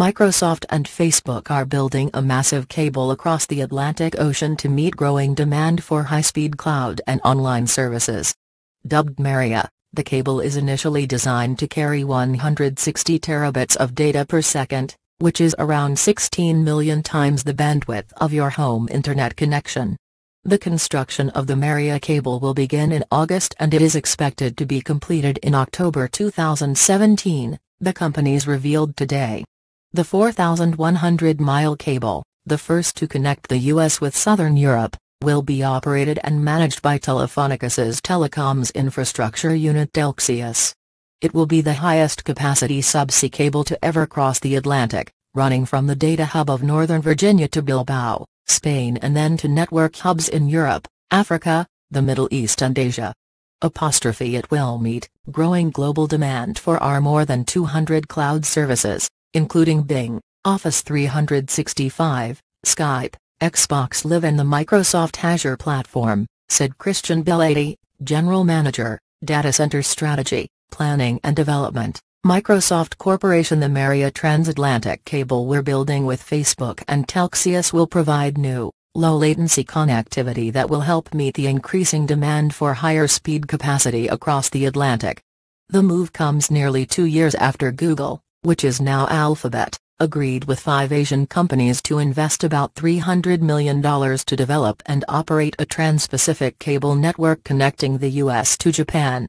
Microsoft and Facebook are building a massive cable across the Atlantic Ocean to meet growing demand for high-speed cloud and online services. Dubbed MAREA, the cable is initially designed to carry 160 terabits of data per second, which is around 16 million times the bandwidth of your home internet connection. The construction of the MAREA cable will begin in August and it is expected to be completed in October 2017, the companies revealed today. The 4,100-mile cable, the first to connect the U.S. with Southern Europe, will be operated and managed by Telefónica's telecoms infrastructure unit Telxius. It will be the highest capacity subsea cable to ever cross the Atlantic, running from the data hub of Northern Virginia to Bilbao, Spain and then to network hubs in Europe, Africa, the Middle East and Asia. Apostrophe It will meet growing global demand for our more than 200 cloud services, including Bing, Office 365, Skype, Xbox Live and the Microsoft Azure platform, said Christian Belady, General Manager, Data Center Strategy, Planning and Development, Microsoft Corporation The MAREA transatlantic cable we're building with Facebook and Telxius will provide new, low-latency connectivity that will help meet the increasing demand for higher speed capacity across the Atlantic. The move comes nearly two years after Google, which is now Alphabet, agreed with five Asian companies to invest about $300 million to develop and operate a trans-Pacific cable network connecting the U.S. to Japan.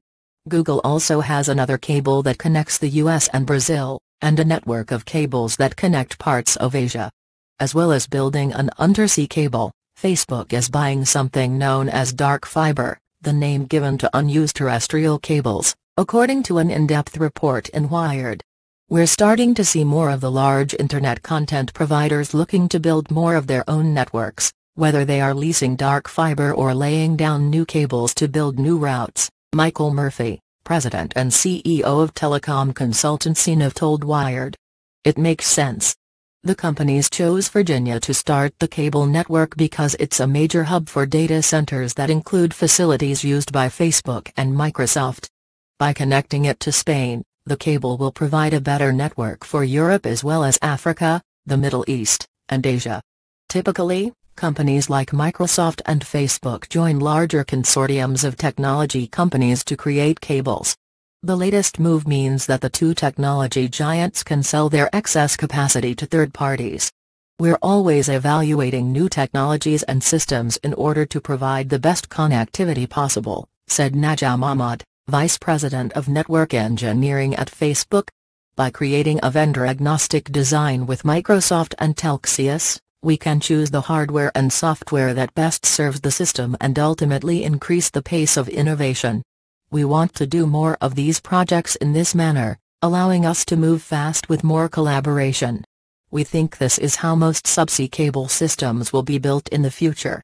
Google also has another cable that connects the US and Brazil, and a network of cables that connect parts of Asia. As well as building an undersea cable, Facebook is buying something known as dark fiber, the name given to unused terrestrial cables, according to an in-depth report in Wired. We're starting to see more of the large internet content providers looking to build more of their own networks, whether they are leasing dark fiber or laying down new cables to build new routes, Michael Murphy, president and CEO of telecom consultancy NIV told Wired. It makes sense. The companies chose Virginia to start the cable network because it's a major hub for data centers that include facilities used by Facebook and Microsoft. By connecting it to Spain, the cable will provide a better network for Europe as well as Africa, the Middle East, and Asia. Typically, companies like Microsoft and Facebook join larger consortiums of technology companies to create cables. The latest move means that the two technology giants can sell their excess capacity to third parties. We're always evaluating new technologies and systems in order to provide the best connectivity possible, said Najam Ahmad. Vice President of Network Engineering at Facebook. By creating a vendor-agnostic design with Microsoft and Telxius, we can choose the hardware and software that best serves the system and ultimately increase the pace of innovation. We want to do more of these projects in this manner, allowing us to move fast with more collaboration. We think this is how most subsea cable systems will be built in the future.